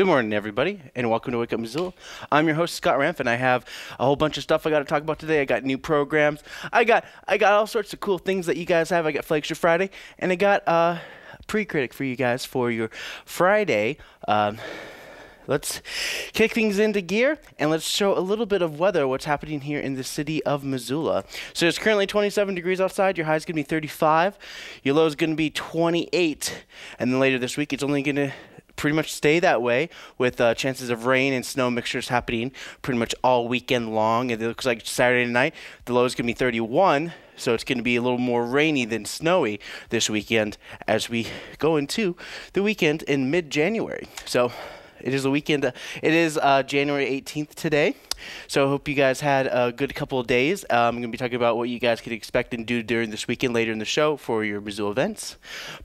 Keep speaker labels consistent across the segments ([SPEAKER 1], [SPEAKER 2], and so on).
[SPEAKER 1] Good morning, everybody, and welcome to Wake Up Missoula. I'm your host Scott Ranf, and I have a whole bunch of stuff I got to talk about today. I got new programs. I got I got all sorts of cool things that you guys have. I got Flagship Friday, and I got uh, pre-critic for you guys for your Friday. Um, let's kick things into gear and let's show a little bit of weather, what's happening here in the city of Missoula. So it's currently 27 degrees outside. Your high is going to be 35. Your low is going to be 28. And then later this week, it's only going to pretty much stay that way with uh, chances of rain and snow mixtures happening pretty much all weekend long. It looks like Saturday night, the low is going to be 31. So it's going to be a little more rainy than snowy this weekend as we go into the weekend in mid January. So it is a weekend. It is uh, January 18th today. So I hope you guys had a good couple of days. Um, I'm going to be talking about what you guys can expect and do during this weekend later in the show for your Missoula events.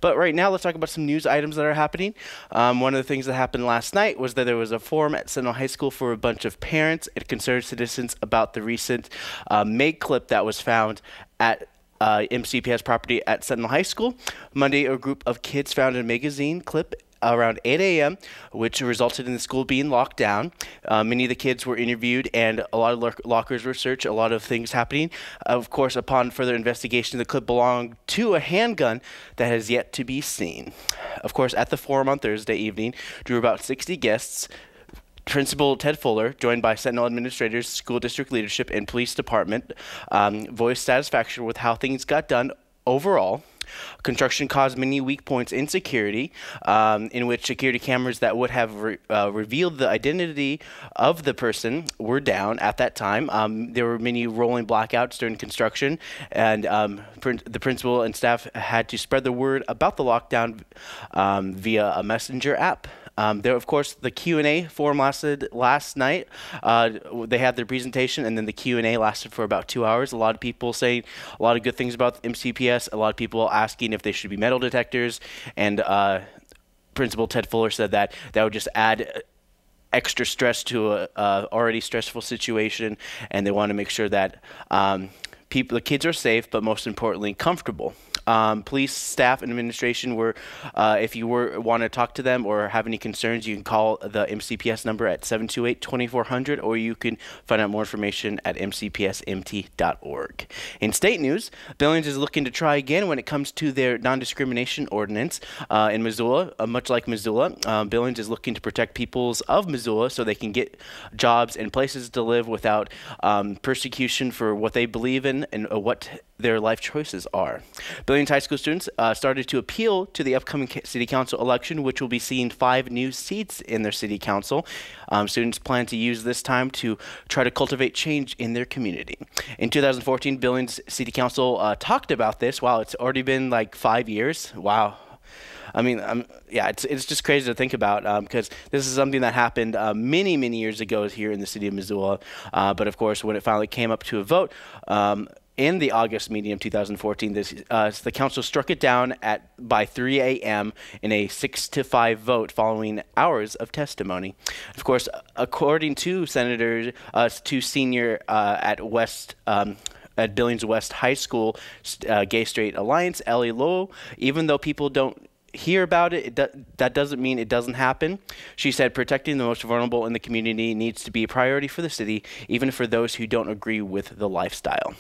[SPEAKER 1] But right now, let's talk about some news items that are happening. Um, one of the things that happened last night was that there was a forum at Sentinel High School for a bunch of parents and concerned citizens about the recent uh, clip that was found at uh, MCPS property at Sentinel High School. Monday, a group of kids found a magazine clip around 8 a.m., which resulted in the school being locked down. Uh, many of the kids were interviewed, and a lot of lo- lockers were searched, a lot of things happening. Of course, upon further investigation, the clip belonged to a handgun that has yet to be seen. Of course, at the forum on Thursday evening, drew about 60 guests. Principal Ted Fuller, joined by Sentinel administrators, school district leadership, and police department, um, voiced satisfaction with how things got done overall. Construction caused many weak points in security, um, in which security cameras that would have re- uh, revealed the identity of the person were down at that time. Um, there were many rolling blackouts during construction, and um, the principal and staff had to spread the word about the lockdown um, via a messenger app. Um, there, of course, the Q and A forum lasted last night. Uh, they had their presentation, and then the Q and A lasted for about two hours. A lot of people saying a lot of good things about MCPS. A lot of people asking if they should be metal detectors, and uh, Principal Ted Fuller said that that would just add extra stress to a, a already stressful situation, and they want to make sure that um, people, the kids are safe, but most importantly, comfortable. Um, police staff and administration were, uh, if you were want to talk to them or have any concerns, you can call the MCPS number at 728-2400 or you can find out more information at mcpsmt.org. In state news, Billings is looking to try again when it comes to their non-discrimination ordinance uh, in Missoula. Uh, much like Missoula, um, Billings is looking to protect peoples of Missoula so they can get jobs and places to live without um, persecution for what they believe in and uh, what their life choices are. Billings High School students uh, started to appeal to the upcoming city council election, which will be seeing five new seats in their city council. Um, students plan to use this time to try to cultivate change in their community. In 2014, Billings City Council uh, talked about this. Wow, it's already been like five years. Wow, I mean, um, yeah, it's it's just crazy to think about because um, this is something that happened uh, many many years ago here in the city of Missoula. Uh, but of course, when it finally came up to a vote. Um, in the August meeting of 2014, this, uh, the council struck it down at by 3 a.m. in a six to five vote following hours of testimony. Of course, according to senators, uh, to senior uh, at West. Um, at Billings West High School, uh, Gay Straight Alliance, Ellie Lowe, even though people don't hear about it, it do, that doesn't mean it doesn't happen. She said protecting the most vulnerable in the community needs to be a priority for the city, even for those who don't agree with the lifestyle.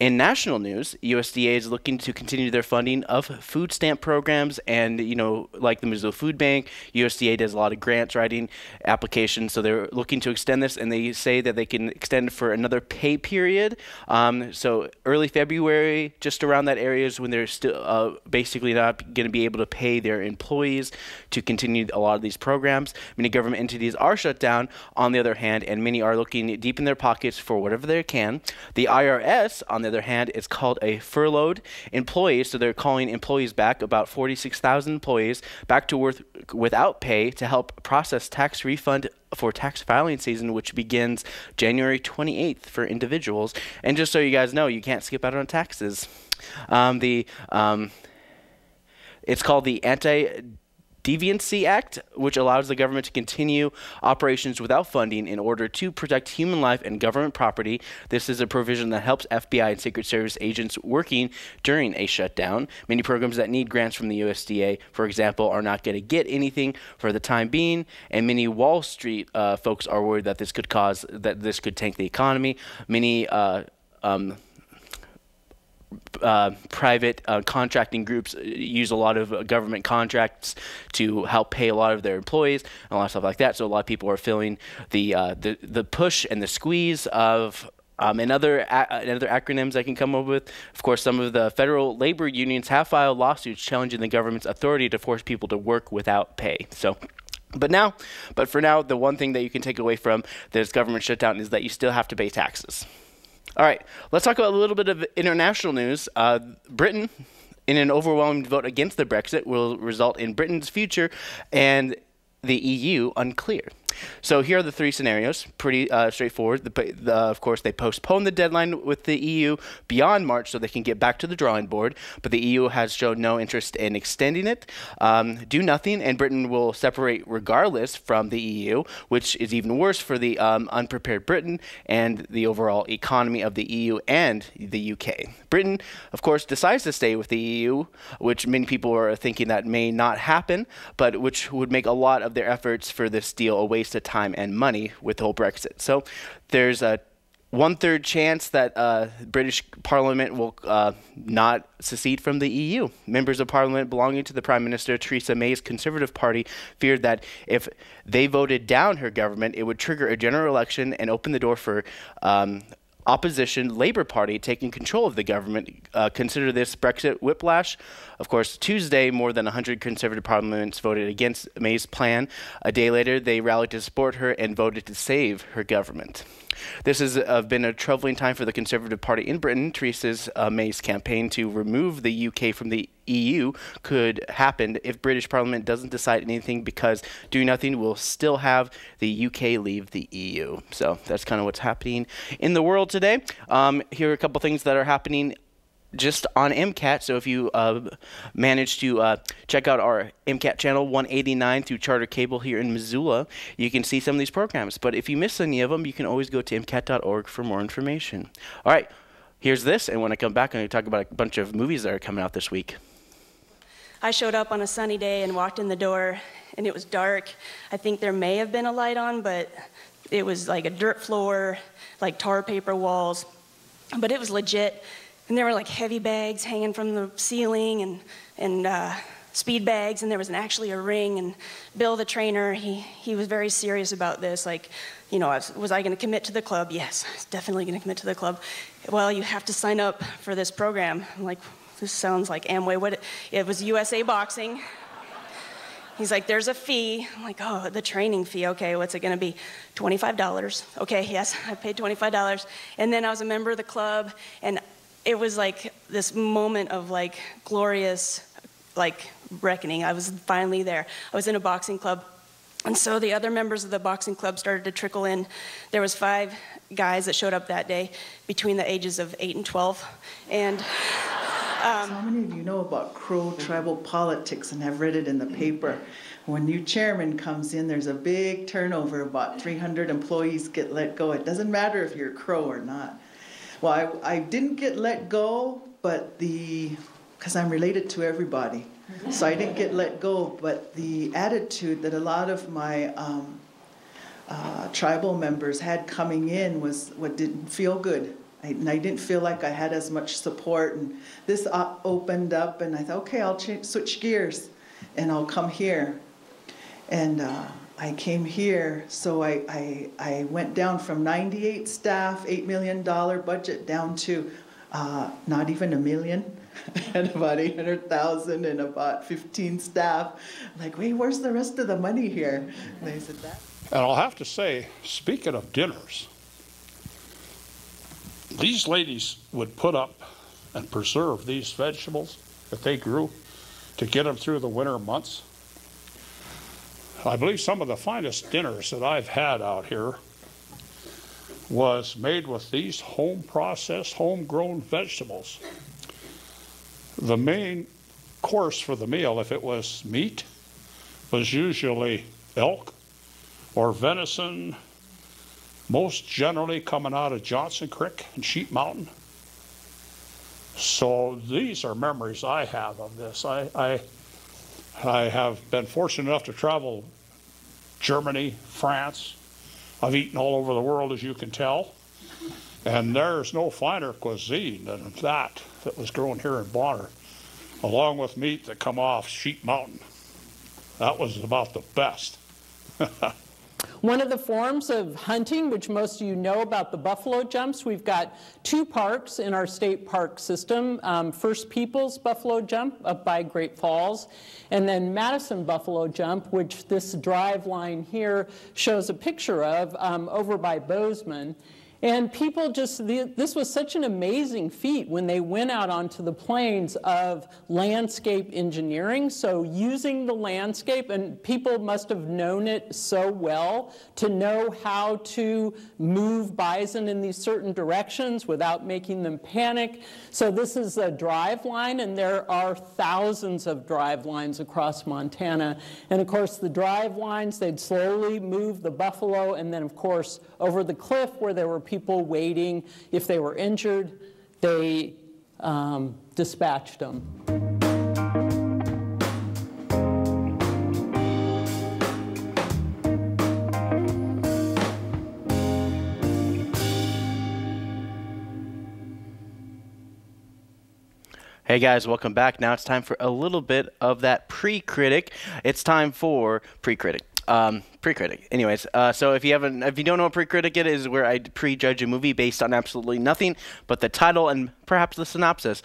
[SPEAKER 1] In national news, USDA is looking to continue their funding of food stamp programs, and you know, like the Missoula Food Bank, USDA does a lot of grants writing applications, so they're looking to extend this, and they say that they can extend for another pay period. Um, so early February, just around that area is when they're still uh, basically not going to be able to pay their employees to continue a lot of these programs. Many government entities are shut down, on the other hand, and many are looking deep in their pockets for whatever they can. The IRS, on the the other hand, it's called a furloughed employee. So they're calling employees back, about 46,000 employees, back to work without pay to help process tax refund for tax filing season, which begins January 28th for individuals. And just so you guys know, you can't skip out on taxes. Um, the um, it's called the anti Deficiency Act, which allows the government to continue operations without funding in order to protect human life and government property. This is a provision that helps FBI and Secret Service agents working during a shutdown. Many programs that need grants from the USDA, for example, are not going to get anything for the time being, and many Wall Street uh, folks are worried that this could cause that this could tank the economy. Many uh, um, uh, private uh, contracting groups use a lot of uh, government contracts to help pay a lot of their employees and a lot of stuff like that. So a lot of people are feeling the uh, the the push and the squeeze of um, and other other acronyms I can come up with. Of course, some of the federal labor unions have filed lawsuits challenging the government's authority to force people to work without pay. So. But now, but for now, the one thing that you can take away from this government shutdown is that you still have to pay taxes. All right, let's talk about a little bit of international news. Uh, Britain, in an overwhelming vote against the Brexit, will result in Britain's future and the EU unclear. So here are the three scenarios, pretty uh, straightforward. The, the, of course, they postpone the deadline with the EU beyond March so they can get back to the drawing board, but the EU has shown no interest in extending it. Um, do nothing, and Britain will separate regardless from the EU, which is even worse for the um, unprepared Britain and the overall economy of the EU and the UK. Britain, of course, decides to stay with the EU, which many people are thinking that may not happen, but which would make a lot of their efforts for this deal a waste of time and money with the whole Brexit. So there's a one third chance that uh, British Parliament will uh, not secede from the EU. Members of Parliament belonging to the Prime Minister Theresa May's Conservative Party feared that if they voted down her government, it would trigger a general election and open the door for um, opposition Labour Party taking control of the government. Uh, consider this Brexit whiplash. Of course, Tuesday, more than 100 Conservative parliaments voted against May's plan. A day later, they rallied to support her and voted to save her government. This has uh, been a troubling time for the Conservative Party in Britain. Theresa uh, May's campaign to remove the UK from the EU could happen if British Parliament doesn't decide anything because doing nothing will still have the UK leave the EU. So that's kind of what's happening in the world today. Um, here are a couple things that are happening just on MCAT. So if you uh, manage to uh, check out our MCAT channel 189 through Charter Cable here in Missoula, you can see some of these programs. But if you miss any of them, you can always go to MCAT.org for more information. All right, here's this, and when I come back, I'm going to talk about a bunch of movies that are coming out this week.
[SPEAKER 2] I showed up on a sunny day and walked in the door, and it was dark. I think there may have been a light on, but it was like a dirt floor, like tar paper walls. But it was legit. And there were like heavy bags hanging from the ceiling and, and uh, speed bags, and there was an, actually a ring. And Bill, the trainer, he, he was very serious about this. Like, you know, was, was I going to commit to the club? Yes, definitely going to commit to the club. Well, you have to sign up for this program. I'm like, this sounds like Amway. What? It was USA Boxing. He's like, there's a fee. I'm like, oh, the training fee. Okay, what's it going to be? $25. Okay, yes, I paid $25. And then I was a member of the club, and it was like this moment of like glorious like reckoning. I was finally there. I was in a boxing club. And so the other members of the boxing club started to trickle in. There was five guys that showed up that day between the ages of 8 and 12. And
[SPEAKER 3] um, how many of you know about Crow tribal politics and have read it in the paper? When new chairman comes in, there's a big turnover. About 300 employees get let go. It doesn't matter if you're Crow or not. Well, I, I didn't get let go, but the, because I'm related to everybody. So I didn't get let go, but the attitude that a lot of my um, uh, tribal members had coming in was what didn't feel good. I, and I didn't feel like I had as much support. And this uh, opened up, and I thought, okay, I'll change, switch gears, and I'll come here. And uh, I came here, so I, I, I went down from 98 staff, $8 million budget, down to uh, not even a million, and about 800,000 and about 15 staff. like, wait, where's the rest of the money here? And they said that.
[SPEAKER 4] And I'll have to say, speaking of dinners, these ladies would put up and preserve these vegetables that they grew to get them through the winter months. I believe some of the finest dinners that I've had out here was made with these home processed, homegrown vegetables. The main course for the meal, if it was meat, was usually elk or venison, most generally coming out of Johnson Creek and Sheep Mountain. So these are memories I have of this. I, I, I have been fortunate enough to travel Germany, France. I've eaten all over the world, as you can tell. And there's no finer cuisine than that that was grown here in Bonner, along with meat that come off Sheep Mountain. That was about the best.
[SPEAKER 5] One of the forms of hunting, which most of you know about the buffalo jumps, we've got two parks in our state park system. Um, First Peoples Buffalo Jump up by Great Falls, and then Madison Buffalo Jump, which this drive line here shows a picture of um, over by Bozeman. And people just, this was such an amazing feat when they went out onto the plains of landscape engineering. So using the landscape, and people must have known it so well to know how to move bison in these certain directions without making them panic. So this is a drive line, and there are thousands of drive lines across Montana. And of course, the drive lines, they'd slowly move the buffalo, and then of course, over the cliff where there were people waiting. If they were injured, they um, dispatched them.
[SPEAKER 1] Hey guys, welcome back. Now it's time for a little bit of that pre-critic. It's time for pre-critic. Um, pre-critic. Anyways, uh, so if you haven't, if you don't know what pre-critic it is, where I prejudge a movie based on absolutely nothing but the title and perhaps the synopsis.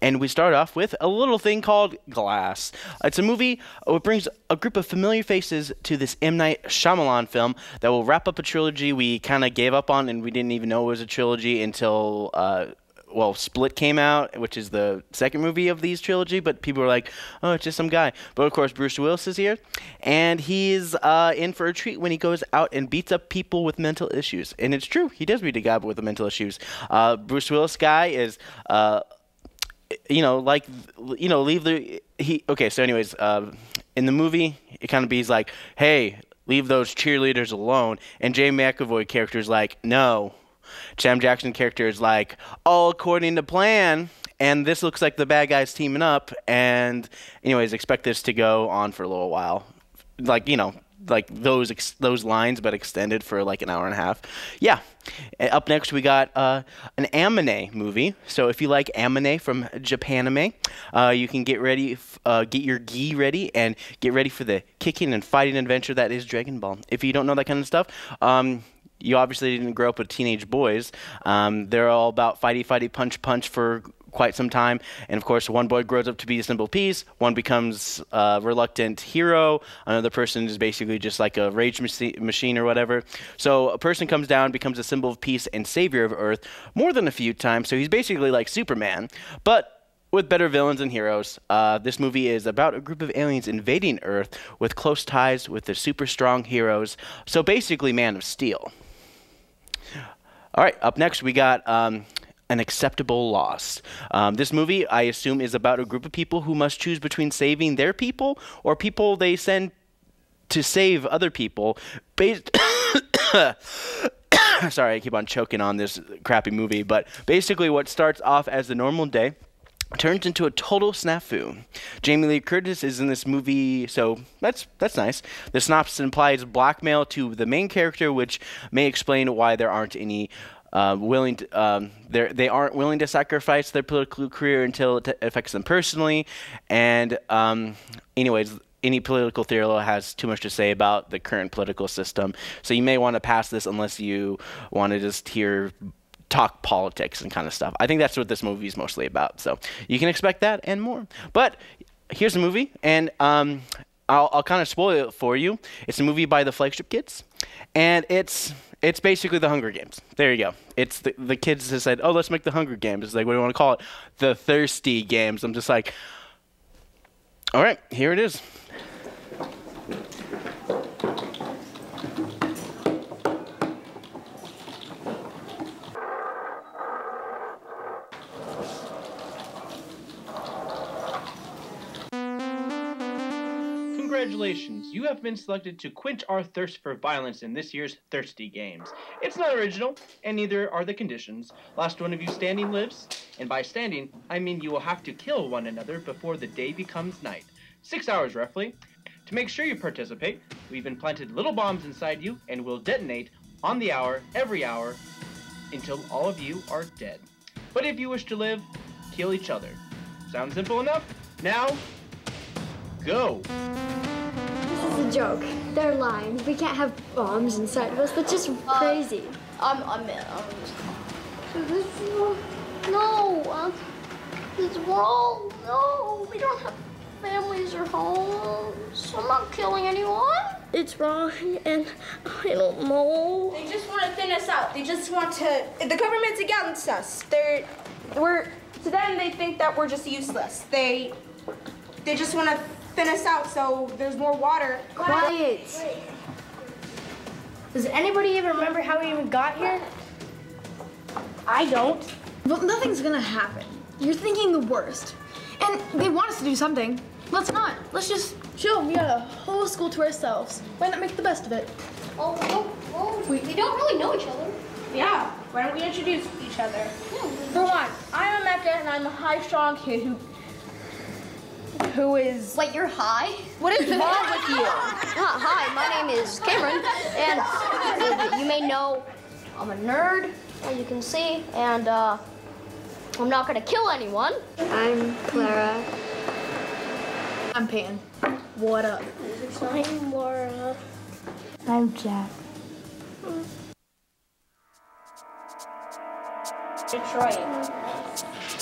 [SPEAKER 1] And we start off with a little thing called Glass. It's a movie. Uh, it brings a group of familiar faces to this M Night Shyamalan film that will wrap up a trilogy we kind of gave up on, and we didn't even know it was a trilogy until. Uh, well, Split came out, which is the second movie of these trilogy, but people were like, oh, it's just some guy. But of course, Bruce Willis is here, and he's uh, in for a treat when he goes out and beats up people with mental issues. And it's true, he does beat a guy with the mental issues. Uh, Bruce Willis guy is. Uh, you know, like, you know, leave the he. Okay, so anyways, uh, in the movie, it kind of be like, hey, leave those cheerleaders alone, and Jay McAvoy character is like, no, Sam Jackson character is like, all according to plan. And this looks like the bad guys teaming up. And, anyways, expect this to go on for a little while. Like, you know, like those those lines, but extended for like an hour and a half. Yeah. Up next, we got uh, an anime movie. So if you like anime from Japanime, uh, you can get ready, uh, get your gi ready, and get ready for the kicking and fighting adventure that is Dragon Ball. If you don't know that kind of stuff, um, you obviously didn't grow up with teenage boys. Um, they're all about fighty, fighty, punch, punch for quite some time. And of course, one boy grows up to be a symbol of peace, one becomes a reluctant hero, another person is basically just like a rage machi- machine or whatever. So a person comes down, becomes a symbol of peace and savior of Earth more than a few times. So he's basically like Superman. But with better villains and heroes. Uh, this movie is about a group of aliens invading Earth with close ties with the super strong heroes. So basically, Man of Steel. All right, up next we got um, an acceptable loss. Um, this movie, I assume, is about a group of people who must choose between saving their people or people they send to save other people. Based. Sorry, I keep on choking on this crappy movie, but basically, what starts off as a normal day turns into a total snafu. Jamie Lee Curtis is in this movie, so that's that's nice. The synopsis implies blackmail to the main character, which may explain why there aren't any. Uh, willing to, um, they aren't willing to sacrifice their political career until it affects them personally. And um, anyways, any political theorist has too much to say about the current political system. So you may want to pass this unless you want to just hear talk politics and kind of stuff. I think that's what this movie is mostly about. So you can expect that and more. But here's the movie, and um, I'll, I'll kind of spoil it for you. It's a movie by the Flagship Kids, and it's it's basically the Hunger Games. There you go. It's the the kids that said, "Oh, let's make the Hunger Games." It's like, what do you want to call it? The Thirsty Games. I'm just like, all right, here it is. Congratulations, you have been selected to quench our thirst for violence in this year's Thirsty Games. It's not original, and neither are the conditions. Last one of you standing lives, and by standing, I mean you will have to kill one another before the day becomes night. Six hours roughly. To make sure you participate, we've implanted little bombs inside you and will detonate on the hour, every hour, until all of you are dead. But if you wish to live, kill each other. Sound simple enough? Now, go!
[SPEAKER 6] This a joke. They're lying. We can't have bombs inside of us. That's just crazy.
[SPEAKER 7] I'm, I'm, I'm this is, no, um, it's wrong. No, we don't have families or homes. I'm not killing anyone. It's wrong, and I don't know.
[SPEAKER 8] They just want to thin us out. They just want to. The government's against us. They're, we're. To them, they think that we're just useless. They, they just want to thin us out so there's more water.
[SPEAKER 6] Quiet.
[SPEAKER 7] Does anybody even remember how we even got here?
[SPEAKER 8] I don't.
[SPEAKER 9] Well, nothing's gonna happen. You're thinking the worst. And they want us to do something. Let's not. Let's just chill. We got a whole school to ourselves. Why not make the best of it?
[SPEAKER 7] Oh, oh, oh. We, we don't really know each other.
[SPEAKER 8] Yeah. Why don't we introduce each other? For one, I'm a Mecca and I'm a high strong kid who who is
[SPEAKER 7] Wait, you're high?
[SPEAKER 8] What is wrong with you?
[SPEAKER 7] Uh, hi, my name is Cameron, and you may know I'm a nerd, as you can see, and uh, I'm not gonna kill anyone.
[SPEAKER 6] I'm Clara.
[SPEAKER 9] I'm Peyton. What up?
[SPEAKER 7] I'm Laura.
[SPEAKER 6] I'm Jack.
[SPEAKER 8] Detroit.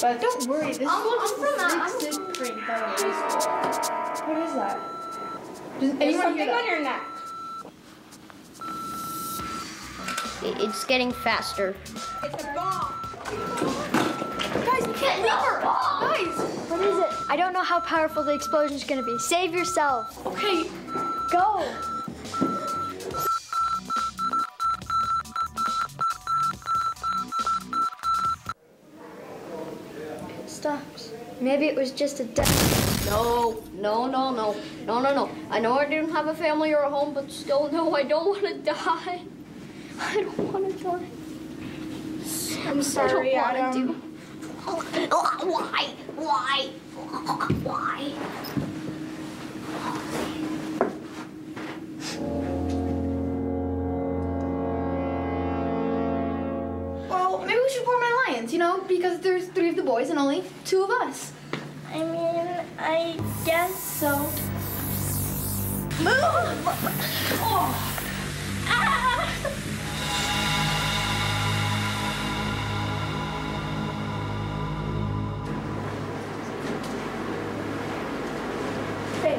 [SPEAKER 8] But
[SPEAKER 9] Don't worry. This
[SPEAKER 7] I'm,
[SPEAKER 9] is
[SPEAKER 7] I'm from that. I'm
[SPEAKER 9] Sick Creek Valley What is that? Does
[SPEAKER 8] there's
[SPEAKER 9] anyone
[SPEAKER 8] something
[SPEAKER 9] hear
[SPEAKER 8] on your neck.
[SPEAKER 7] It's getting faster.
[SPEAKER 8] It's a bomb.
[SPEAKER 9] Guys, we can't leave her. Guys.
[SPEAKER 6] What is it? I don't know how powerful the explosion is gonna be. Save yourself.
[SPEAKER 9] Okay.
[SPEAKER 6] Go. Maybe it was just a death.
[SPEAKER 7] No, no, no, no, no, no, no. I know I didn't have a family or a home, but still, no, I don't want to die. I don't want to die.
[SPEAKER 8] I'm sorry,
[SPEAKER 7] I don't
[SPEAKER 8] Adam.
[SPEAKER 7] want to do. Why? Why? Why?
[SPEAKER 9] Alliance, you know, because there's three of the boys and only two of us.
[SPEAKER 7] I mean, I guess so.
[SPEAKER 9] Move!
[SPEAKER 7] Oh. Ah!
[SPEAKER 8] Hey.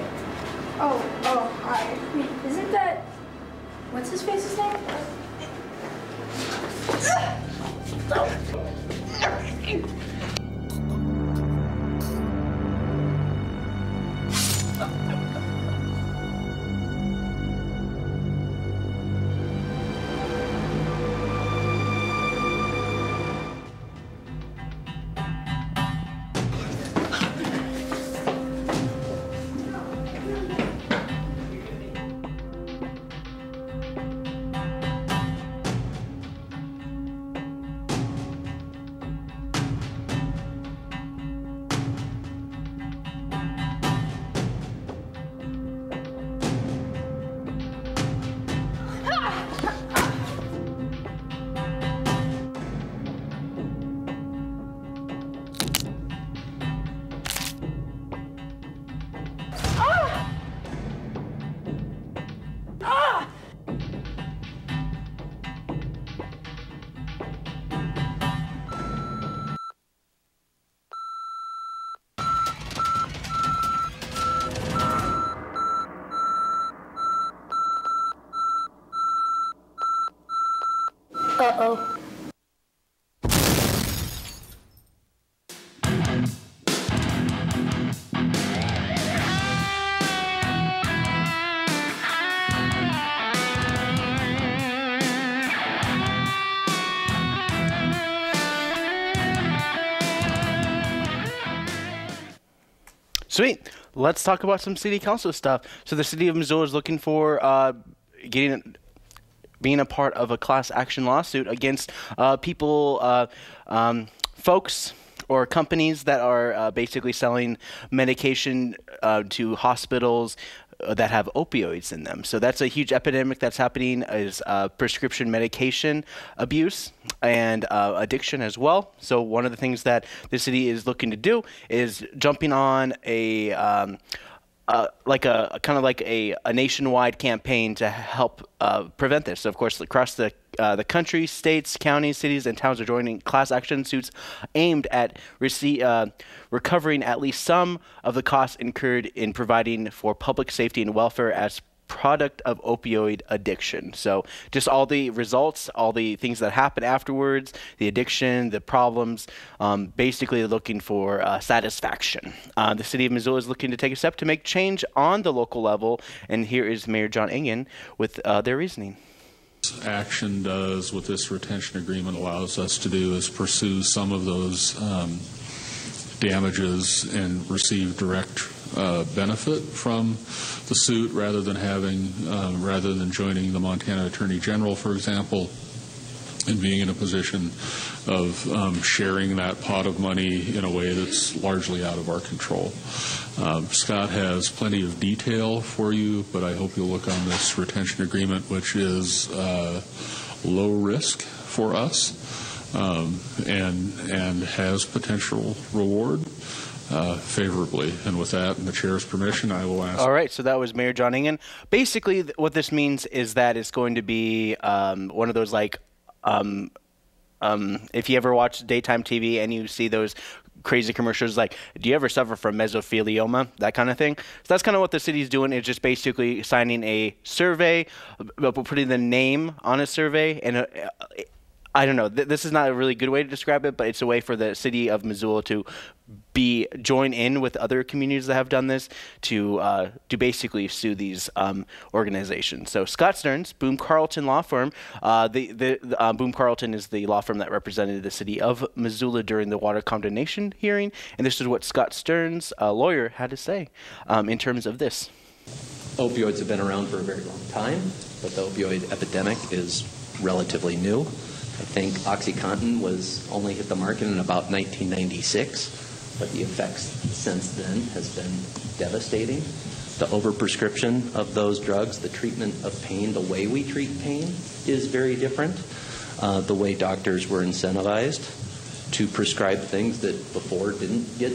[SPEAKER 8] Oh, oh, hi. Isn't that what's his face's name?
[SPEAKER 6] Uh-oh.
[SPEAKER 1] Sweet. Let's talk about some city council stuff. So the city of Missoula is looking for uh, getting being a part of a class action lawsuit against uh, people, uh, um, folks, or companies that are uh, basically selling medication uh, to hospitals uh, that have opioids in them. So that's a huge epidemic that's happening is uh, prescription medication abuse and addiction as well. So one of the things that the city is looking to do is jumping on a um, uh, like a, a kind of like a, a, nationwide campaign to help uh, prevent this. So of course, across the uh, the country, states, counties, cities, and towns are joining class action suits aimed at uh, recovering at least some of the costs incurred in providing for public safety and welfare as product of opioid addiction. So, just all the results, all the things that happen afterwards, the addiction, the problems, um, basically looking for uh, satisfaction. Uh, the city of Missoula is looking to take a step to make change on the local level, and here is Mayor John Engen with uh, their reasoning.
[SPEAKER 10] Action does what this retention agreement allows us to do is pursue some of those um, damages and receive direct uh, benefit from the suit rather than having, um, rather than joining the Montana Attorney General, for example, and being in a position of um, sharing that pot of money in a way that's largely out of our control. Um, Scott has plenty of detail for you, but I hope you'll look on this retention agreement, which is uh, low risk for us um, and and has potential reward uh, favorably. And with that and the chair's permission, I will ask.
[SPEAKER 1] All right, so that was Mayor John Engen. Basically, th- what this means is that it's going to be um, one of those like. Um, um, if you ever watch daytime TV and you see those crazy commercials like, "Do you ever suffer from mesothelioma?" That kind of thing. So that's kind of what the city's doing. Is just basically signing a survey, but putting the name on a survey, and uh, I don't know. this is not a really good way to describe it, but it's a way for the city of Missoula to be join in with other communities that have done this to uh, to basically sue these um, organizations. So Scott Stearns, Boone Carlton Law Firm. Uh, the the, the uh, Boone Carlton is the law firm that represented the city of Missoula during the water condemnation hearing, and this is what Scott Stearns, a lawyer, had to say um, in terms of this.
[SPEAKER 11] Opioids have been around for a very long time, but the opioid epidemic is relatively new. I think OxyContin was only hit the market in about 1996, but the effects since then has been devastating. The overprescription of those drugs, the treatment of pain, the way we treat pain is very different. Uh, the way doctors were incentivized to prescribe things that before didn't get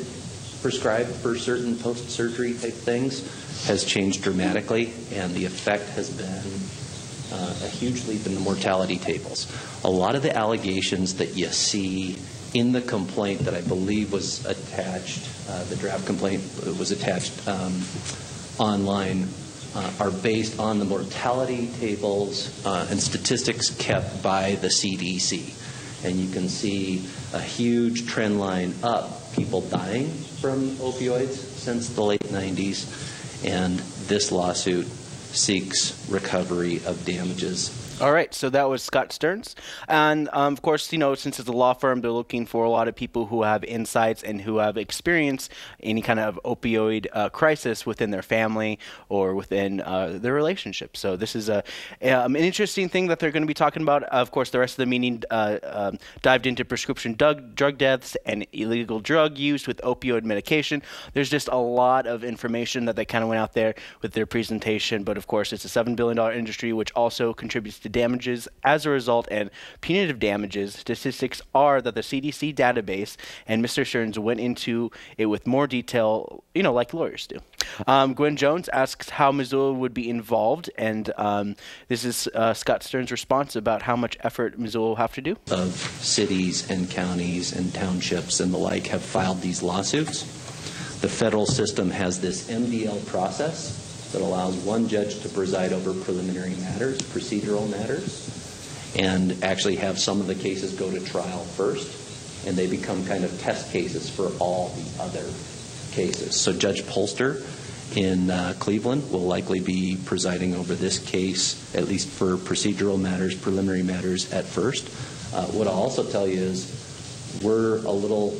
[SPEAKER 11] prescribed for certain post surgery type things has changed dramatically, and the effect has been uh, a huge leap in the mortality tables. A lot of the allegations that you see in the complaint that I believe was attached, uh, the draft complaint was attached um, online, uh, are based on the mortality tables uh, and statistics kept by the CDC. And you can see a huge trend line up, people dying from opioids since the late 90s. And this lawsuit seeks recovery of damages
[SPEAKER 1] all right, so that was Scott Stearns, and um, of course, you know, since it's a law firm, they're looking for a lot of people who have insights and who have experienced any kind of opioid uh, crisis within their family or within uh, their relationship. So this is a um, an interesting thing that they're going to be talking about. Of course, the rest of the meeting uh, um, dived into prescription drug drug deaths and illegal drug use with opioid medication. There's just a lot of information that they kind of went out there with their presentation. But of course, it's a seven billion dollar industry, which also contributes to damages as a result and punitive damages, statistics are that the CDC database, and Mr. Stearns went into it with more detail, you know, like lawyers do. Um, Gwen Jones asks how Missoula would be involved, and um, this is uh, Scott Stearns' response about how much effort Missoula will have to do.
[SPEAKER 11] Of cities and counties and townships and the like have filed these lawsuits. The federal system has this MDL process that allows one judge to preside over preliminary matters, procedural matters, and actually have some of the cases go to trial first, and they become kind of test cases for all the other cases. So Judge Polster in uh, Cleveland will likely be presiding over this case, at least for procedural matters, preliminary matters at first. Uh, what I'll also tell you is we're a little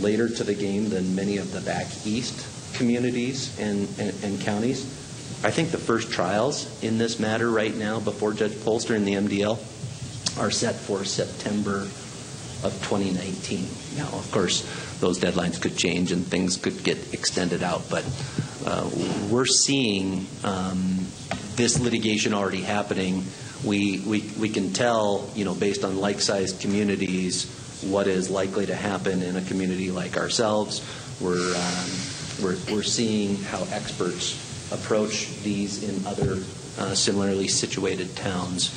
[SPEAKER 11] later to the game than many of the back east communities and, and, and counties. I think the first trials in this matter right now before Judge Polster and the MDL are set for September of 2019. Now, of course, those deadlines could change and things could get extended out, but uh, we're seeing um, this litigation already happening. We, we, we can tell, you know, based on like-sized communities, what is likely to happen in a community like ourselves. We're, um, we're, we're seeing how experts approach these in other uh, similarly situated towns.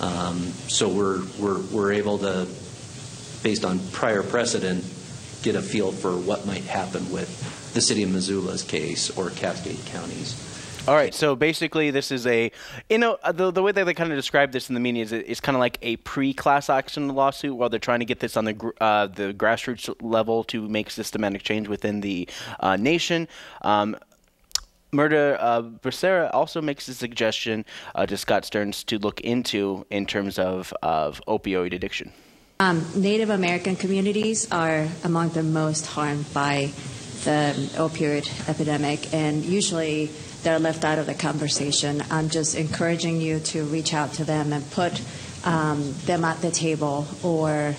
[SPEAKER 11] Um, so we're, we're, we're able to, based on prior precedent, get a feel for what might happen with the city of Missoula's case or Cascade County's.
[SPEAKER 1] All right, so basically, this is a, you know, uh, the, the way that they kind of describe this in the media is it's kind of like a pre-class action lawsuit, while they're trying to get this on the uh, the grassroots level to make systematic change within the uh, nation. Um, Mirtha uh, Becerra also makes a suggestion uh, to Scott Stearns to look into in terms of, of opioid addiction.
[SPEAKER 12] Um, Native American communities are among the most harmed by the opioid epidemic, and usually they're left out of the conversation. I'm just encouraging you to reach out to them and put um, them at the table, or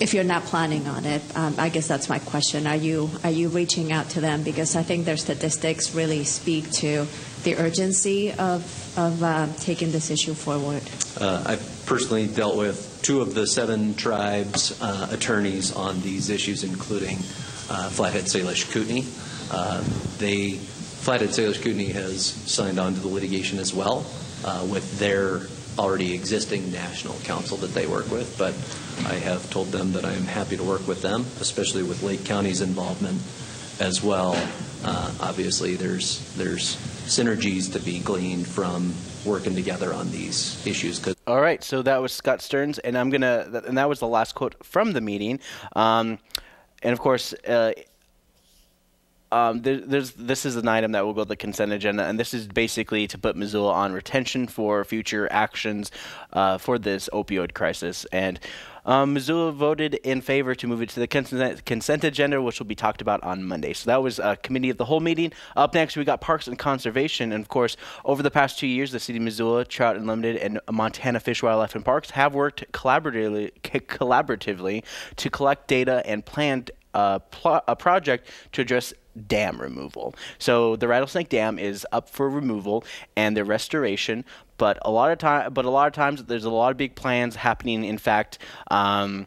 [SPEAKER 12] if you're not planning on it, um, I guess that's my question. Are you are you reaching out to them because I think their statistics really speak to the urgency of of uh, taking this issue forward.
[SPEAKER 11] Uh, I've personally dealt with two of the seven tribes uh, attorneys on these issues, including uh, Flathead Salish Kootenai. Uh, they Flathead Salish Kootenai has signed on to the litigation as well uh, with their already existing national council that they work with, but I have told them that I am happy to work with them, especially with Lake County's involvement as well. Uh, obviously, there's there's synergies to be gleaned from working together on these issues.
[SPEAKER 1] Cause All right, so that was Scott Stearns, and I'm gonna, and that was the last quote from the meeting. Um, and of course, uh, um, there, there's this is an item that will go to the consent agenda, and this is basically to put Missoula on retention for future actions uh, for this opioid crisis. And um, Missoula voted in favor to move it to the consent, consent agenda, which will be talked about on Monday. So that was a committee of the whole meeting. Up next, we got Parks and Conservation, and of course, over the past two years, the city of Missoula, Trout Unlimited, and Montana Fish, Wildlife, and Parks have worked collaboratively, collaboratively to collect data and plan pl- a project to address dam removal. So the Rattlesnake Dam is up for removal and the restoration, but a lot of time, but a lot of times there's a lot of big plans happening. In fact, um,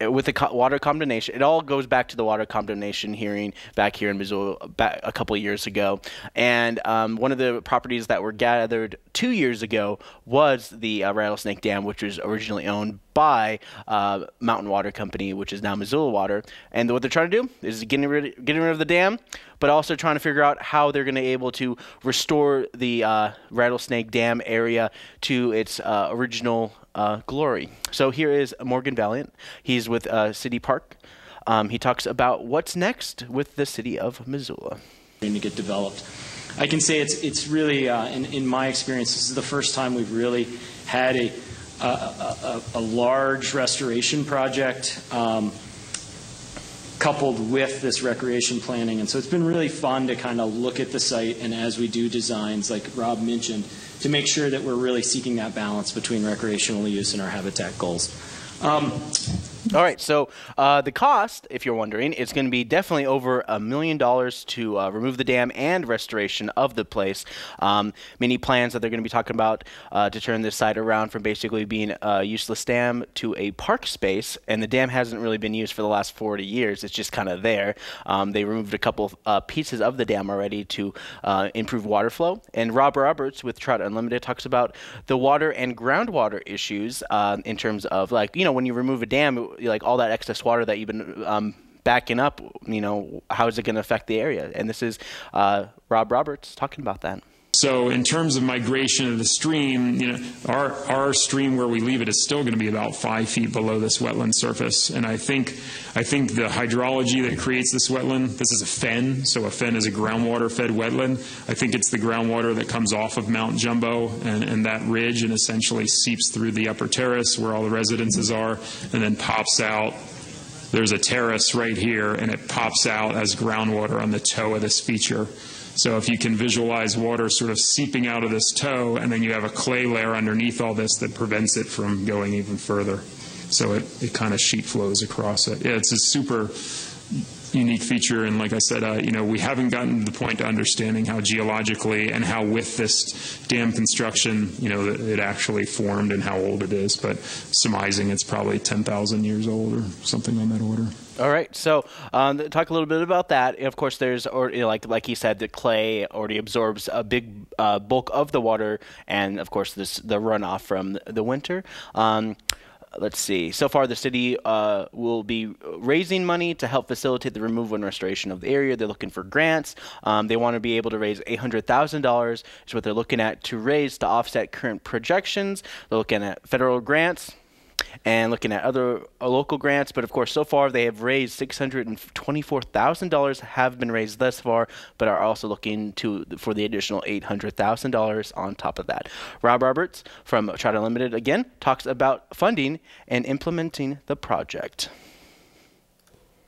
[SPEAKER 1] with the water condemnation, it all goes back to the water condemnation hearing back here in Missoula a couple of years ago. And um, one of the properties that were gathered two years ago was the uh, Rattlesnake Dam, which was originally owned by uh, Mountain Water Company, which is now Missoula Water. And what they're trying to do is getting rid, getting rid of the dam, but also trying to figure out how they're going to be able to restore the uh, Rattlesnake Dam area to its uh, original uh, glory. So here is Morgan Valliant. He's with uh, City Park. Um, he talks about what's next with the city of Missoula.
[SPEAKER 13] To get developed. I can say it's, it's really, uh, in, in my experience, this is the first time we've really had a, a, a, a large restoration project um, coupled with this recreation planning. And so it's been really fun to kind of look at the site and as we do designs, like Rob mentioned, to make sure that we're really seeking that balance between recreational use and our habitat goals. Um,
[SPEAKER 1] all right, so uh, the cost, if you're wondering, is going to be definitely over a million dollars to uh, remove the dam and restoration of the place. Um, many plans that they're going to be talking about uh, to turn this site around from basically being a useless dam to a park space, and the dam hasn't really been used for the last 40 years. It's just kind of there. Um, they removed a couple uh, pieces of the dam already to uh, improve water flow. And Rob Roberts with Trout Unlimited talks about the water and groundwater issues uh, in terms of like you know when you remove a dam like all that excess water that you've been um, backing up, you know, how is it going to affect the area? And this is uh, Rob Roberts talking about that.
[SPEAKER 14] So in terms of migration of the stream, you know, our, our stream where we leave it is still going to be about five feet below this wetland surface. And I think, I think the hydrology that creates this wetland, this is a fen, so a fen is a groundwater fed wetland. I think it's the groundwater that comes off of Mount Jumbo and, and that ridge and essentially seeps through the upper terrace where all the residences are and then pops out there's a terrace right here, and it pops out as groundwater on the toe of this feature. So if you can visualize water sort of seeping out of this toe, and then you have a clay layer underneath all this that prevents it from going even further. So it, it kind of sheet flows across it. Yeah, it's a super unique feature. And like I said, uh, you know, we haven't gotten to the point to understanding how geologically and how with this dam construction, you know, it actually formed and how old it is. But surmising it's probably 10,000 years old or something on that order.
[SPEAKER 1] All right, so um, talk a little bit about that. Of course, there's or you know, like like he said, the clay already absorbs a big uh, bulk of the water, and of course, this the runoff from the winter. Um, let's see. So far, the city uh, will be raising money to help facilitate the removal and restoration of the area. They're looking for grants. Um, they want to be able to raise $800,000 is what they're looking at to raise to offset current projections. They're looking at federal grants and looking at other uh, local grants. But of course, so far they have raised $624,000 have been raised thus far, but are also looking to for the additional $800,000 on top of that. Rob Roberts from Charter Limited again talks about funding and implementing the project.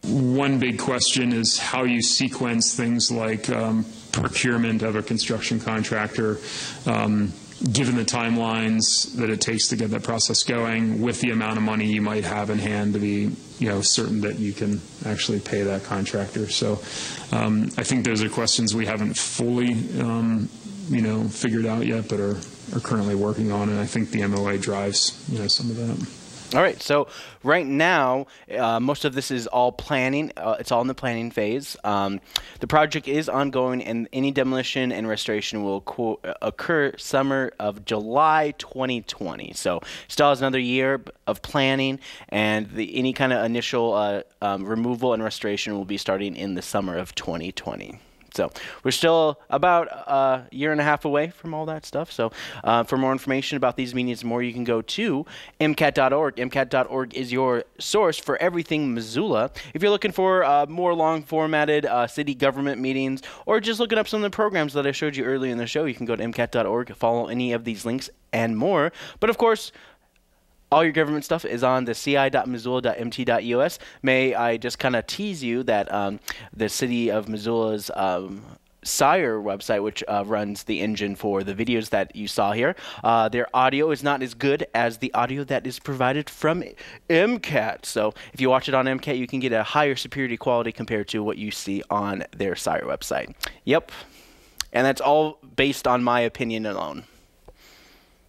[SPEAKER 14] One big question is how you sequence things like um, procurement of a construction contractor. Um, given the timelines that it takes to get that process going, with the amount of money you might have in hand to be, you know, certain that you can actually pay that contractor. So um, I think those are questions we haven't fully, um, you know, figured out yet, but are, are currently working on, and I think the MOA drives, you know, some of that.
[SPEAKER 1] All right, so right now, uh, most of this is all planning. Uh, it's all in the planning phase. Um, the project is ongoing, and any demolition and restoration will co- occur summer of July 2020. So, still has another year of planning, and the, any kind of initial uh, um, removal and restoration will be starting in the summer of 2020. So we're still about a year and a half away from all that stuff. So uh, for more information about these meetings and more, you can go to MCAT.org. MCAT.org is your source for everything Missoula. If you're looking for uh, more long formatted uh, city government meetings or just looking up some of the programs that I showed you earlier in the show, you can go to MCAT.org, follow any of these links and more. But of course, all your government stuff is on the ci.missoula.mt.us. May I just kind of tease you that um, the city of Missoula's um, SIRE website, which uh, runs the engine for the videos that you saw here, uh, their audio is not as good as the audio that is provided from MCAT. So if you watch it on MCAT, you can get a higher superiority quality compared to what you see on their SIRE website. Yep. And that's all based on my opinion alone.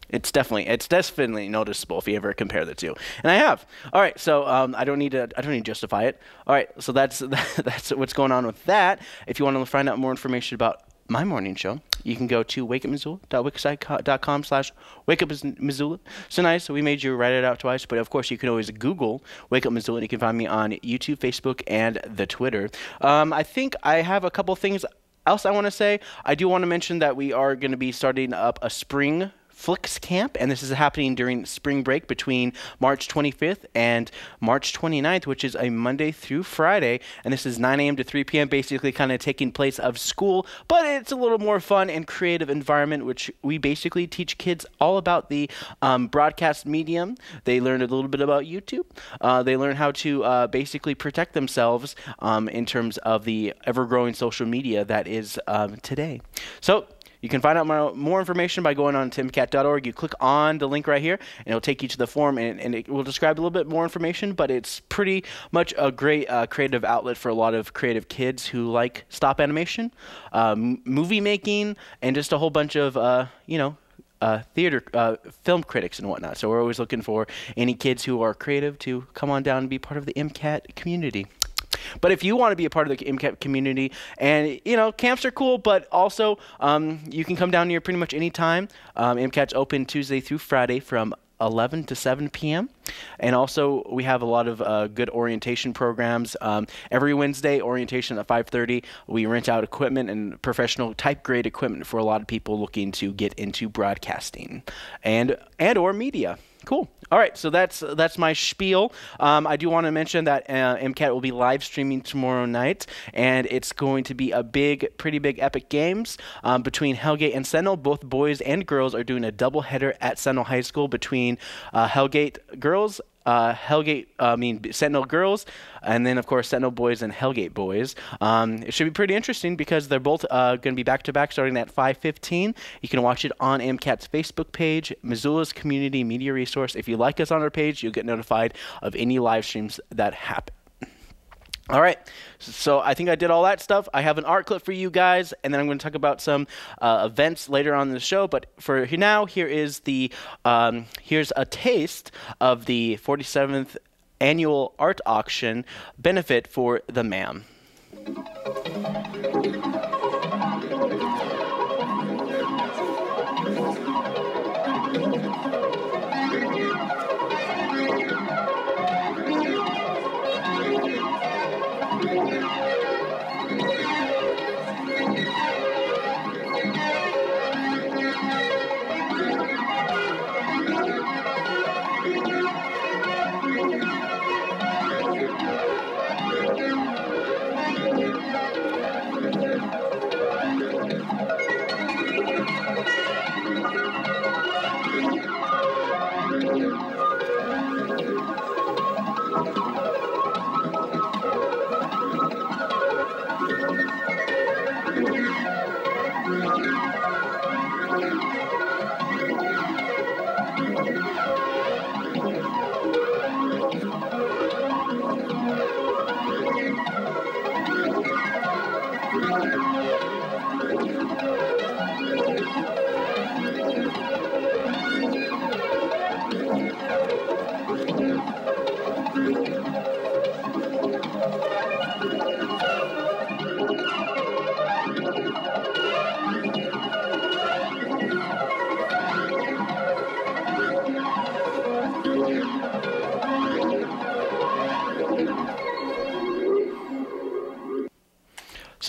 [SPEAKER 1] It's definitely it's definitely noticeable if you ever compare the two, and I have. All right, so um, I don't need to I don't need to justify it. All right, so that's that's what's going on with that. If you want to find out more information about my morning show, you can go to wakeupmissoula.wixsite.com slash wakeupmissoula. So nice, So we made you write it out twice, but of course you can always Google Wake Up Missoula. and You can find me on YouTube, Facebook, and the Twitter. Um, I think I have a couple things else I want to say. I do want to mention that we are going to be starting up a spring Flicks Camp, and this is happening during spring break between March 25th and March 29th, which is a Monday through Friday. And this is 9 a.m. to 3 p.m., basically kind of taking place of school, but it's a little more fun and creative environment, which we basically teach kids all about the um, broadcast medium. They learn a little bit about YouTube. Uh, they learn how to uh, basically protect themselves um, in terms of the ever-growing social media that is um, today. So you can find out more, more information by going on timcat.org. You click on the link right here, and it'll take you to the form, and, and it will describe a little bit more information. But it's pretty much a great uh, creative outlet for a lot of creative kids who like stop animation, um, movie making, and just a whole bunch of uh, you know uh, theater uh, film critics and whatnot. So we're always looking for any kids who are creative to come on down and be part of the MCAT community. But if you want to be a part of the MCAT community, and you know, camps are cool, but also um, you can come down here pretty much anytime. Um, MCAT's open Tuesday through Friday from 11 to 7 p.m. And also, we have a lot of uh, good orientation programs. Um, every Wednesday, orientation at 5:30. We rent out equipment and professional type grade equipment for a lot of people looking to get into broadcasting and and or media. Cool. All right, so that's that's my spiel. Um, I do want to mention that uh, MCAT will be live streaming tomorrow night, and it's going to be a big, pretty big, epic games um, between Hellgate and Sentinel. Both boys and girls are doing a doubleheader at Sentinel High School between uh, Hellgate girls uh, Hellgate, I mean Sentinel girls, and then of course Sentinel boys and Hellgate boys. Um, it should be pretty interesting because they're both uh, going to be back to back starting at 5:15. You can watch it on MCAT's Facebook page, Missoula's community media resource. If you like us on our page, you'll get notified of any live streams that happen. All right, so I think I did all that stuff. I have an art clip for you guys, and then I'm going to talk about some uh, events later on in the show. But for now, here is the um, here's a taste of the 47th annual art auction benefit for the MAM.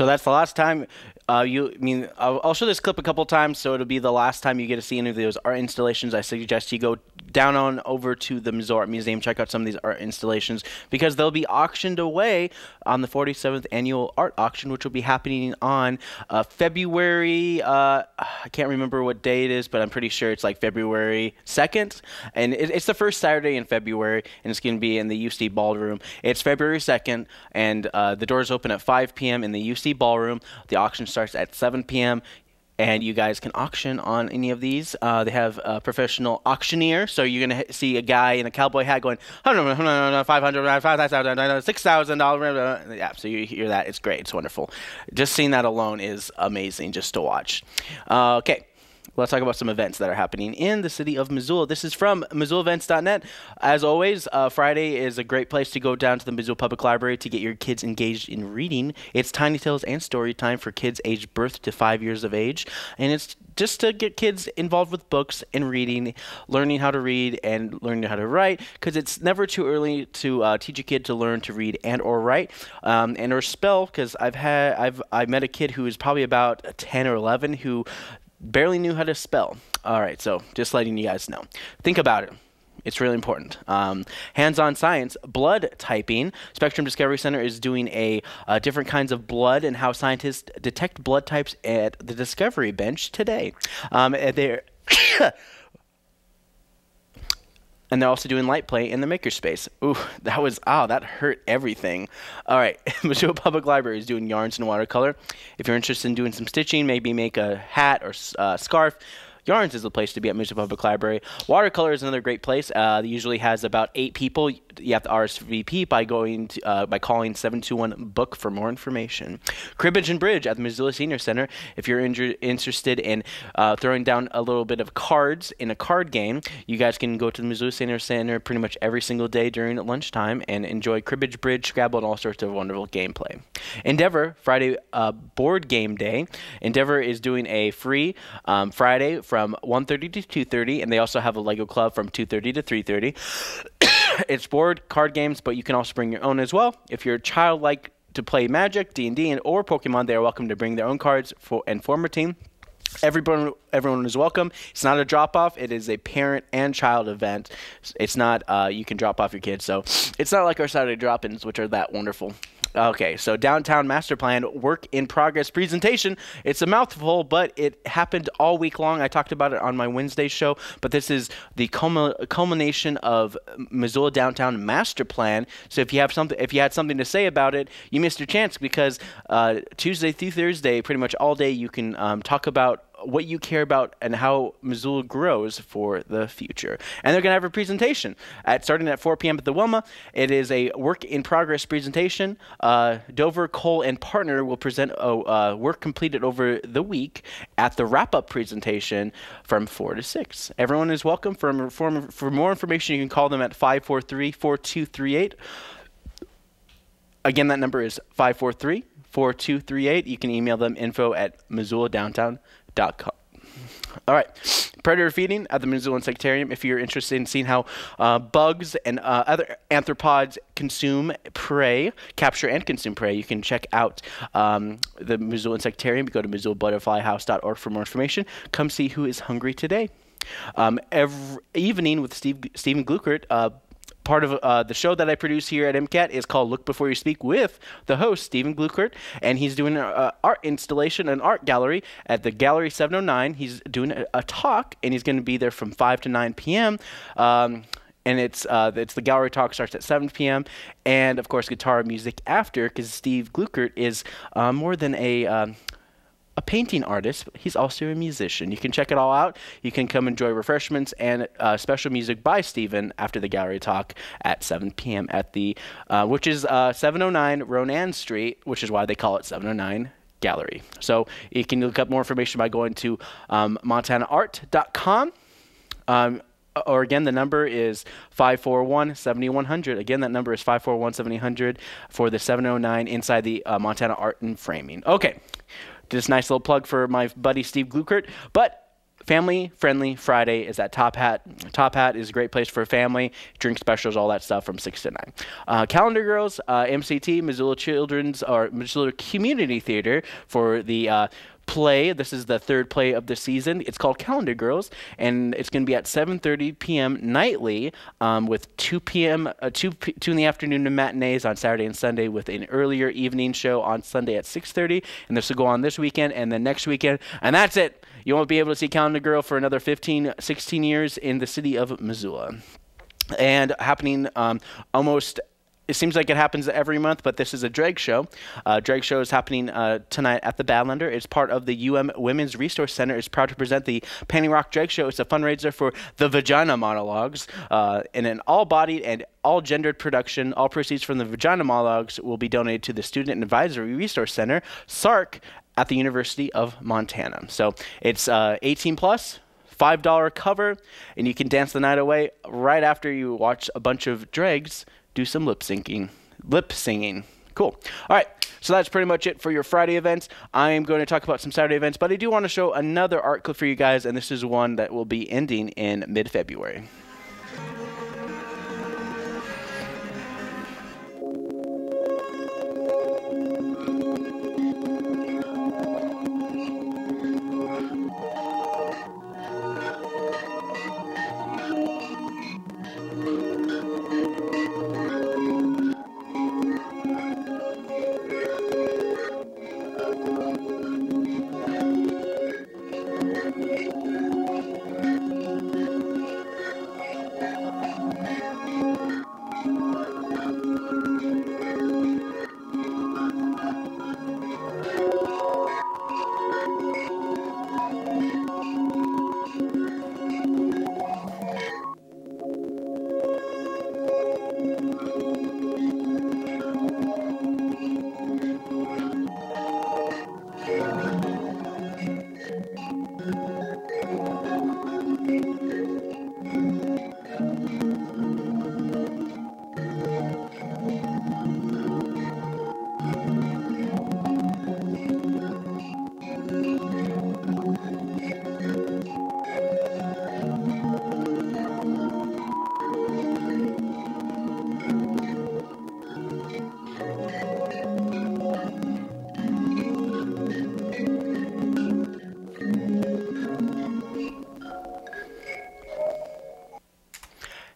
[SPEAKER 1] So that's the last time uh, you. I mean, I'll, I'll, show this clip a couple times, so it'll be the last time you get to see any of those art installations. I suggest you go down on over to the Missoula Art Museum, check out some of these art installations because they'll be auctioned away on the 47th annual art auction, which will be happening on uh, February. Uh, I can't remember what day it is, but I'm pretty sure it's like February 2nd, and it, it's the first Saturday in February, and it's going to be in the UC Ballroom. It's February 2nd, and uh, the doors open at 5 p.m. in the UC Ballroom. The auction starts at 7 p.m and you guys can auction on any of these. Uh, they have a professional auctioneer, so you're gonna see a guy in a cowboy hat going, five hundred, five thousand, six thousand dollars. Yeah, so you hear that. It's great. It's wonderful. Just seeing that alone is amazing, just to watch. Uh, okay let's talk about some events that are happening in the city of Missoula. This is from MissoulaEvents.net. As always, uh, Friday is a great place to go down to the Missoula Public Library to get your kids engaged in reading. It's Tiny Tales and Story Time for kids aged birth to five years of age, and it's just to get kids involved with books and reading, learning how to read and learning how to write. Because it's never too early to uh, teach a kid to learn to read and or write um, and or spell. Because I've had I've I met a kid who is probably about ten or eleven who barely knew how to spell. All right, so just letting you guys know. Think about it. It's really important. Um, hands-on science, blood typing. Spectrum Discovery Center is doing a uh, different kinds of blood and how scientists detect blood types at the Discovery Bench today. Um, they're and they're also doing light play in the makerspace. Ooh, that was oh, that hurt everything. All right, Missoula Public Library is doing yarns and watercolor. If you're interested in doing some stitching, maybe make a hat or uh, scarf. Yarns is the place to be at Missoula Public Library. Watercolor is another great place. Uh, usually has about eight people you have to RSVP by going to, uh, by calling 721 book for more information. Cribbage and Bridge at the Missoula Senior Center. If you're inter- interested in uh, throwing down a little bit of cards in a card game, you guys can go to the Missoula Senior Center pretty much every single day during lunchtime and enjoy Cribbage, Bridge, Scrabble, and all sorts of wonderful gameplay. Endeavor Friday uh, board game day. Endeavor is doing a free um, Friday from 1:30 to 2:30, and they also have a Lego Club from 2:30 to 3:30. it's board card games, but you can also bring your own as well. If your child like to play Magic, D&D, and or Pokemon, they are welcome to bring their own cards for and form a team. Everyone, everyone is welcome. It's not a drop off. It is a parent and child event. It's not uh, you can drop off your kids. So it's not like our Saturday drop-ins, which are that wonderful. Okay, so downtown master plan work in progress presentation. It's a mouthful, but it happened all week long. I talked about it on my Wednesday show, but this is the culmination of Missoula downtown master plan. So if you have something, if you had something to say about it, you missed your chance because uh, Tuesday through Thursday, pretty much all day, you can um, talk about what you care about and how Missoula grows for the future. And they're going to have a presentation at starting at 4 p.m. at the Wilma. It is a work in progress presentation. Uh, Dover Kohl and Partner will present a uh, work completed over the week at the wrap up presentation from 4 to 6. Everyone is welcome. For, for, for more information, you can call them at 543 4238. Again, that number is 543 4238. You can email them info at missouladowntown.com All right, predator feeding at the Missoula Insectarium. If you're interested in seeing how uh, bugs and uh, other arthropods consume prey, capture and consume prey, you can check out um, the Missoula Insectarium. Go to MissoulaButterflyHouse.org for more information. Come see who is hungry today. Um, every evening with Steve Stephen Glueckert, uh, part of uh, the show that I produce here at MCAT is called Look Before You Speak with the host, Stephen Glueckert, and he's doing an art installation, an art gallery at the Gallery 709. He's doing a, a talk, and he's going to be there from 5 to 9 p.m. Um, and it's uh, it's the gallery talk starts at 7 p.m. and of course guitar music after because Steve Glueckert is uh, more than a um, a painting artist, but he's also a musician. You can check it all out. You can come enjoy refreshments and uh, special music by Stephen after the gallery talk at 7 p.m. at the, uh, which is uh, 709 Ronan Street, which is why they call it 709 Gallery. So you can look up more information by going to um, montanaart.com. Um, or again, the number is 541 7100. Again, that number is 541 7100 for the 709 inside the uh, Montana Art and Framing. Okay, just a nice little plug for my buddy Steve Glueckert. But family friendly Friday is at Top Hat. Top Hat is a great place for a family, drink specials, all that stuff from 6 to 9. Uh, Calendar Girls, uh, MCT, Missoula Children's, or Missoula Community Theater for the uh, play. This is the third play of the season. It's called Calendar Girls, and it's going to be at 7:30 p.m. nightly, um, with 2 p.m. Uh, 2 p- 2 in the afternoon matinees on Saturday and Sunday, with an earlier evening show on Sunday at 6:30. And this will go on this weekend and then next weekend, and that's it. You won't be able to see Calendar Girl for another 15, 16 years in the city of Missoula and happening um, almost it seems like it happens every month, but this is a drag show. Uh, drag show is happening uh, tonight at the Badlander. It's part of the UM Women's Resource Center. It's proud to present the Panty Rock Drag Show. It's a fundraiser for the Vagina Monologues uh, in an all-bodied and all gendered production. All proceeds from the Vagina Monologues will be donated to the Student Advisory Resource Center, SARC, at the University of Montana. So it's uh, 18 plus. $5 cover, and you can dance the night away right after you watch a bunch of drags do some lip syncing. Lip singing. Cool. All right. So that's pretty much it for your Friday events. I am going to talk about some Saturday events, but I do want to show another art clip for you guys, and this is one that will be ending in mid February.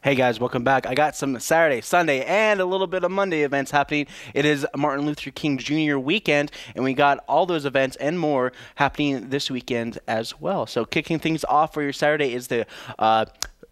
[SPEAKER 1] Hey guys, welcome back. I got some Saturday, Sunday, and a little bit of Monday events happening. It is Martin Luther King Jr. weekend, and we got all those events and more happening this weekend as well. So, kicking things off for your Saturday is the uh,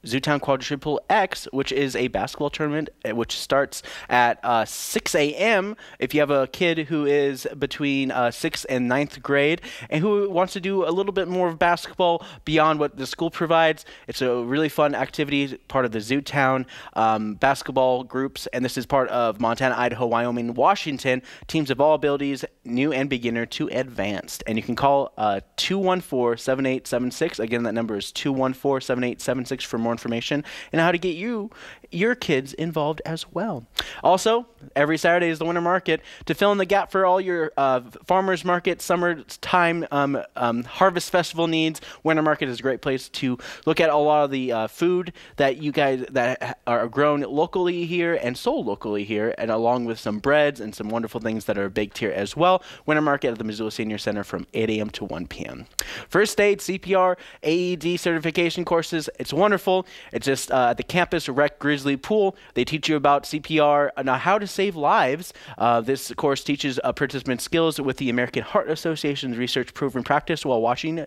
[SPEAKER 1] Zootown Quadruple X, which is a basketball tournament uh, which starts at uh, 6 a.m. If you have a kid who is between uh, 6th and 9th grade and who wants to do a little bit more of basketball beyond what the school provides, it's a really fun activity, part of the Zootown um, basketball groups, and this is part of Montana, Idaho, Wyoming, Washington, teams of all abilities, new and beginner to advanced. And you can call uh, 214 7876. Again, that number is 214 7876 for more more information and how to get you your kids involved as well. Also, every Saturday is the winter market to fill in the gap for all your uh, farmers market, summertime um, um, harvest festival needs. Winter market is a great place to look at a lot of the uh, food that you guys that are grown locally here and sold locally here, and along with some breads and some wonderful things that are baked here as well. Winter market at the Missoula Senior Center from 8 a.m. to 1 p.m. First aid, CPR, AED certification courses. It's wonderful. It's just uh, at the campus Rec Grizzly Pool. They teach you about CPR and uh, how to save lives. Uh, this course teaches uh, participant skills with the American Heart Association's research proven practice while watching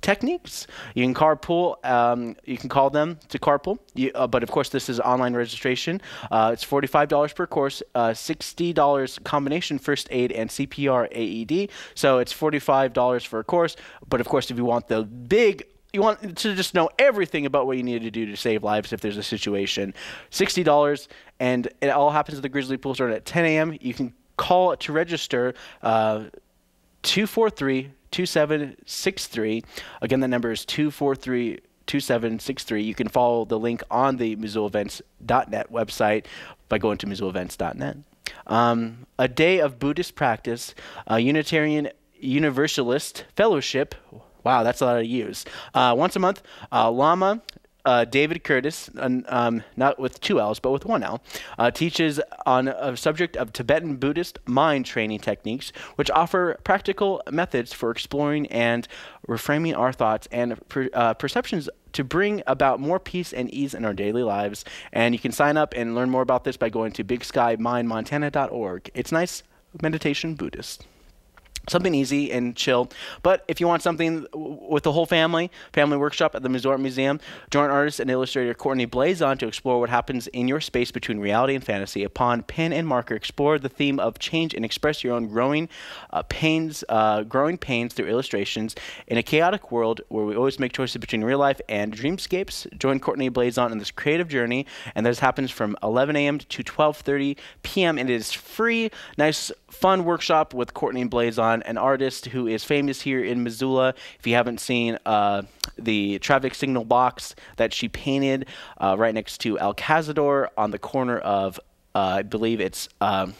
[SPEAKER 1] techniques. You can carpool. Um, you can call them to carpool. You, uh, but of course, this is online registration. Uh, it's forty-five dollars per course, uh, sixty dollars combination first aid and CPR AED. So it's forty-five dollars for a course. But of course, if you want the big you want to just know everything about what you need to do to save lives if there's a situation. Sixty dollars, and it all happens at the Grizzly Pool Start at 10 a.m. You can call to register. Uh, 243 2763. Again, the number is 243 2763. You can follow the link on the MissoulaEvents.net website by going to MissoulaEvents.net. Um, a day of Buddhist practice, a Unitarian Universalist Fellowship Wow, that's a lot of use. Uh, once a month, uh, Lama uh, David Curtis, um, not with two L's, but with one L, uh, teaches on a subject of Tibetan Buddhist mind training techniques, which offer practical methods for exploring and reframing our thoughts and per, uh, perceptions to bring about more peace and ease in our daily lives. And you can sign up and learn more about this by going to bigsky.mindmontana.org. It's nice meditation Buddhist something easy and chill. But if you want something with the whole family, family workshop at the Missoula Museum, join artist and illustrator Courtney Blazon to explore what happens in your space between reality and fantasy. Upon pen and marker, explore the theme of change and express your own growing uh, pains, uh, growing pains through illustrations in a chaotic world where we always make choices between real life and dreamscapes. Join Courtney Blazon in this creative journey, and this happens from 11 a.m. to 12:30 p.m. and it is free. Nice fun workshop with Courtney Blazon, an artist who is famous here in Missoula. If you haven't seen uh, the traffic signal box that she painted uh, right next to El Cazador on the corner of, uh, I believe it's um,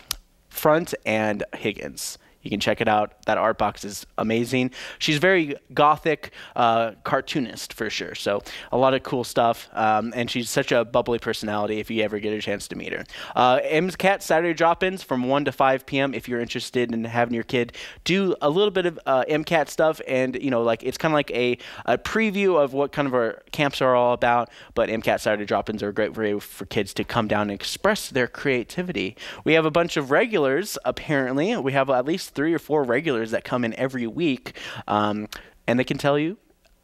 [SPEAKER 1] Front and Higgins. You can check it out. That art box is amazing. She's very gothic uh, cartoonist for sure. So a lot of cool stuff. Um, and she's such a bubbly personality if you ever get a chance to meet her. Uh, MCAT Saturday drop-ins from 1 to 5 p.m. If you're interested in having your kid do a little bit of uh, MCAT stuff, and you know, like it's kind of like a, a preview of what kind of our camps are all about. But MCAT Saturday drop-ins are a great way for kids to come down and express their creativity. We have a bunch of regulars. Apparently, we have at least three or four regulars that come in every week, um, and they can tell you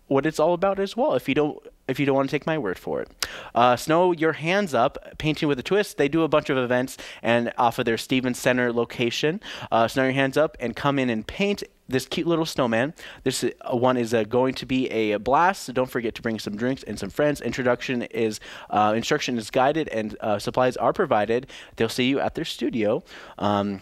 [SPEAKER 1] what it's all about as well. If you don't if you don't want to take my word for it. Uh, Snow Your Hands Up, Painting with a Twist, they do a bunch of events and off of their Stevens Center location. Uh, Snow Your Hands Up and come in and paint this cute little snowman. This uh, one is uh, going to be a blast, so don't forget to bring some drinks and some friends. Introduction is, uh, instruction is guided and uh, supplies are provided. They'll see you at their studio. Um,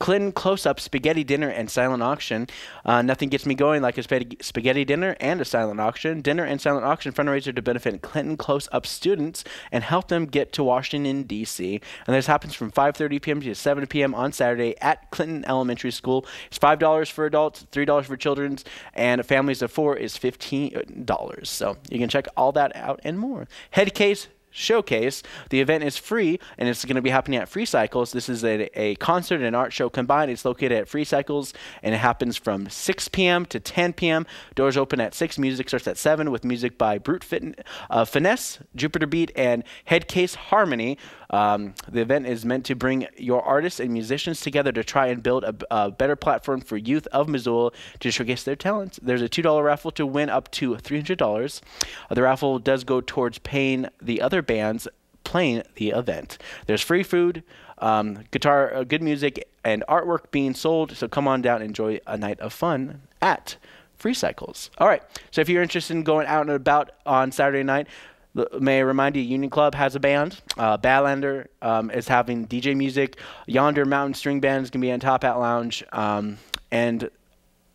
[SPEAKER 1] Clinton Close Up Spaghetti Dinner and Silent Auction. Uh, nothing gets me going like a spaghetti dinner and a silent auction. Dinner and silent auction fundraiser to benefit Clinton Close Up students and help them get to Washington, D.C. And this happens from 5.30 p.m. to 7 p.m. on Saturday at Clinton Elementary School. It's $5 for adults, $3 for children, and families of four is $15. So you can check all that out and more. Head case Showcase. The event is free and it's going to be happening at Free Cycles. This is a, a concert and art show combined. It's located at Free Cycles and it happens from 6 p.m. to 10 p.m. Doors open at 6. Music starts at 7 with music by Brute Fit, uh, Finesse, Jupiter Beat, and Headcase Harmony. Um, the event is meant to bring your artists and musicians together to try and build a, a better platform for youth of Missoula to showcase their talents. There's a $2 raffle to win up to $300. Uh, the raffle does go towards paying the other bands playing the event. There's free food, um, guitar, uh, good music, and artwork being sold. So come on down and enjoy a night of fun at Free Cycles. All right. So if you're interested in going out and about on Saturday night, May I remind you, Union Club has a band. Uh, Badlander um, is having DJ music. Yonder Mountain String Band is going to be on Top Hat Lounge. Um, and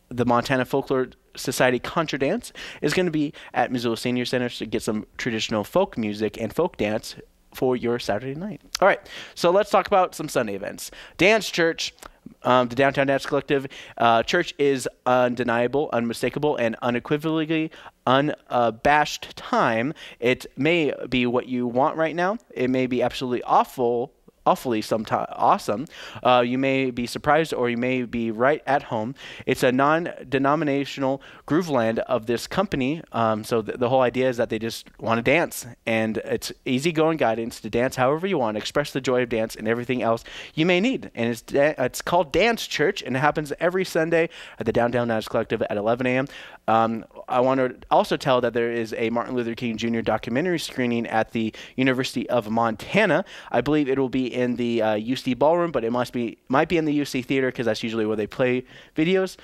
[SPEAKER 1] the Montana Folklore Society Contra Dance is going to be at Missoula Senior Center to get some traditional folk music and folk dance for your Saturday night. All right, so let's talk about some Sunday events. Dance Church. Um, the Downtown Dance Collective uh, church is undeniable, unmistakable, and unequivocally unabashed time. It may be what you want right now. It may be absolutely awful awfully sometimes awesome. Uh, you may be surprised or you may be right at home. It's a non-denominational groove land of this company. Um, so th- the whole idea is that they just want to dance, and it's easygoing guidance to dance however you want, express the joy of dance and everything else you may need. And it's it's called Dance Church, and it happens every Sunday at the Downtown Dance Collective at 11 a.m. Um, I want to also tell that there is a Martin Luther King Jr. documentary screening at the University of Montana. I believe it will be in the uh, UC ballroom, but it must be might be in the UC theater because that's usually where they play videos.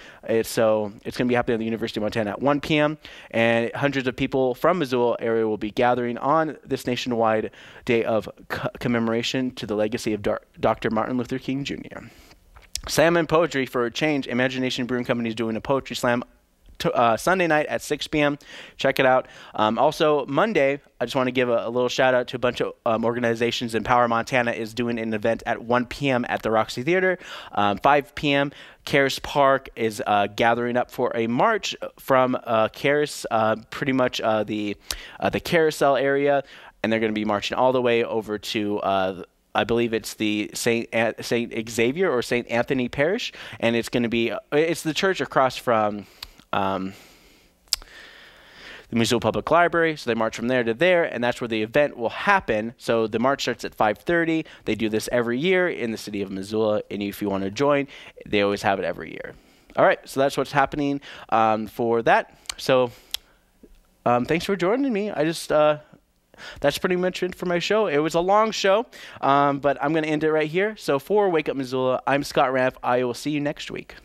[SPEAKER 1] So it's going to be happening at the University of Montana at 1 p.m. and hundreds of people from Missoula area will be gathering on this nationwide day of co- commemoration to the legacy of Dar- Dr. Martin Luther King Jr. Slam and Poetry for a Change. Imagination Brewing Company is doing a poetry slam uh, Sunday night at 6 p.m. Check it out. Um, also, Monday, I just want to give a, a, little shout out to a bunch of um, organizations. Empower Montana is doing an event at 1 p.m. at the Roxy Theater. Um, 5 p.m. Caras Park is uh, gathering up for a march from uh, uh, pretty much uh, the uh, the carousel area, and they're going to be marching all the way over to. Uh, I believe it's the Saint Saint Xavier or Saint Anthony Parish, and it's going to be it's the church across from um, the Missoula Public Library. So they march from there to there, and that's where the event will happen. So the march starts at 5:30. They do this every year in the city of Missoula, and if you want to join, they always have it every year. All right, so that's what's happening um, for that. So um, thanks for joining me. I just uh, that's pretty much it for my show. It was a long show, um, but I'm going to end it right here. So for Wake Up Missoula, I'm Scott Ranf. I will see you next week.